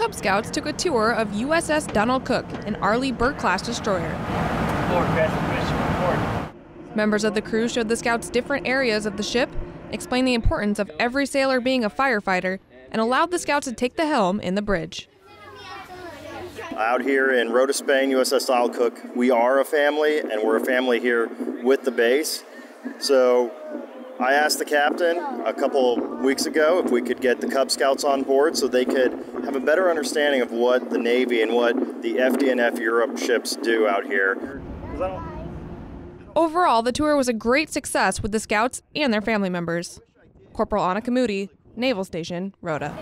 Cub Scouts took a tour of USS Donald Cook, an Arleigh Burke class destroyer. Members of the crew showed the scouts different areas of the ship, explained the importance of every sailor being a firefighter, and allowed the scouts to take the helm in the bridge. Out here in Rota, Spain, USS Donald Cook, we are a family, and we're a family here with the base. So I asked the captain a couple weeks ago if we could get the Cub Scouts on board so they could have a better understanding of what the Navy and what the FDNF Europe ships do out here. Overall, the tour was a great success with the scouts and their family members. Corporal Anna Kamudi, Naval Station, Rota.